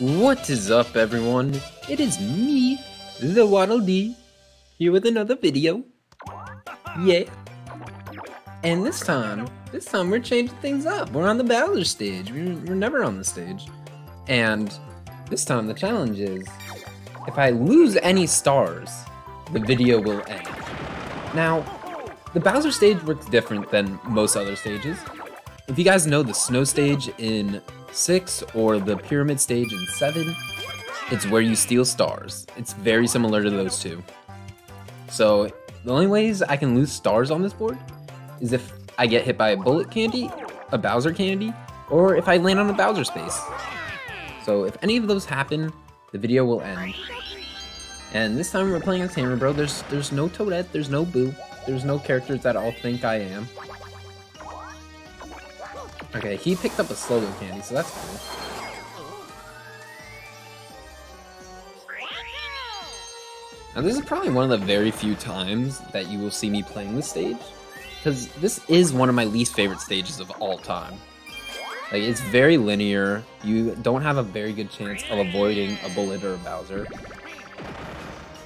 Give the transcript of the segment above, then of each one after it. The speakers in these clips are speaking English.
What is up, everyone? It is me, the Waddle Dee, here with another video. Yeah. And this time, this time we're changing things up. We're on the Bowser stage. We're, we're never on the stage. And this time the challenge is, if I lose any stars, the video will end. Now, the Bowser stage works different than most other stages. If you guys know the snow stage in 6 or the pyramid stage in 7, it's where you steal stars. It's very similar to those two. So the only ways I can lose stars on this board is if I get hit by a bullet candy, a Bowser candy, or if I land on a Bowser space. So if any of those happen, the video will end. And this time we're playing as Hammer Bro. There's there's no Toadette, there's no Boo, there's no characters that all think I am. Okay, he picked up a Slowgo candy, so that's cool. Now this is probably one of the very few times that you will see me playing this stage, because this is one of my least favorite stages of all time. Like, it's very linear, you don't have a very good chance of avoiding a bullet or a Bowser.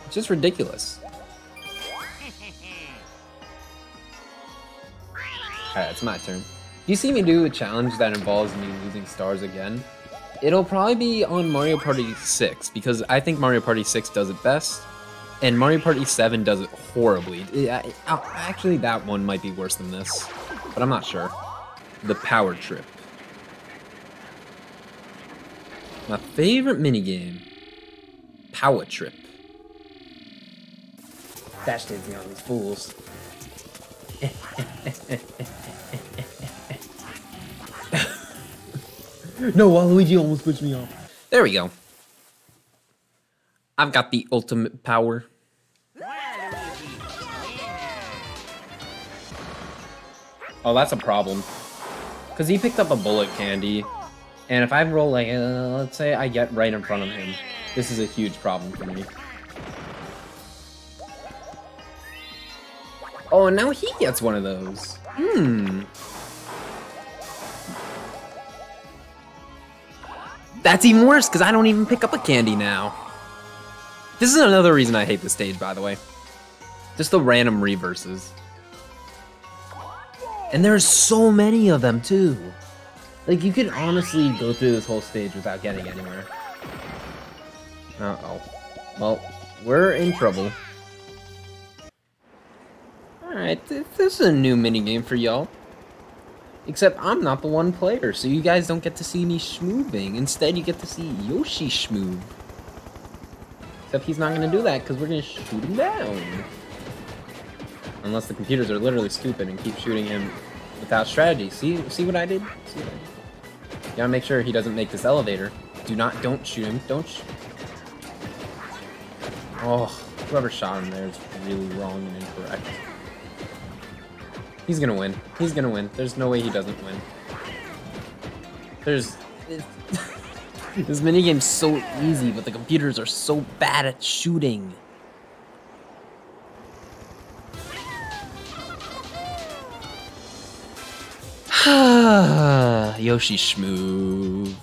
It's just ridiculous. Alright, it's my turn. You see me do a challenge that involves me losing stars again, it'll probably be on Mario Party 6, because I think Mario Party 6 does it best, and Mario Party 7 does it horribly. It, oh, actually, that one might be worse than this, but I'm not sure. The Power Trip. My favorite minigame. Power Trip. Dash dancing on these fools. no, Waluigi almost pushed me off. There we go. I've got the ultimate power. Oh, that's a problem. Because he picked up a bullet candy. And if I roll, like, uh, let's say I get right in front of him. This is a huge problem for me. Oh, and now he gets one of those. Hmm. That's even worse, because I don't even pick up a candy now. This is another reason I hate this stage, by the way. Just the random reverses. And there's so many of them, too. Like, you could honestly go through this whole stage without getting anywhere. Uh-oh. Well, we're in trouble. Alright, this is a new minigame for y'all. Except I'm not the one player, so you guys don't get to see me schmooving. Instead, you get to see Yoshi schmoove. Except he's not to do that because we're to shoot him down. Unless the computers are literally stupid and keep shooting him without strategy. See see what I did? See what I did? You gotta make sure he doesn't make this elevator. Do not, don't shoot him. Don't sh Oh, whoever shot him there is really wrong and incorrect. He's gonna win. He's gonna win. There's no way he doesn't win. There's... this minigame's so easy, but the computers are so bad at shooting. Yoshi schmooved.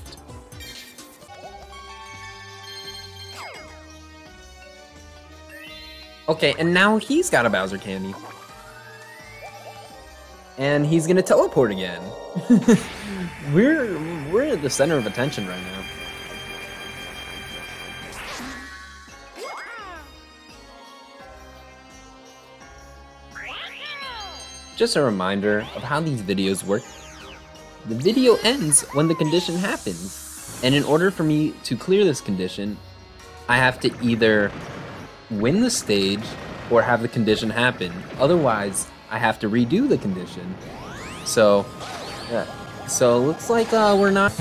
Okay, and now he's got a Bowser candy and he's gonna teleport again. we're we're at the center of attention right now. Just a reminder of how these videos work. The video ends when the condition happens, and in order for me to clear this condition, I have to either win the stage or have the condition happen. Otherwise, I have to redo the condition. So, yeah. So looks like uh, we're not...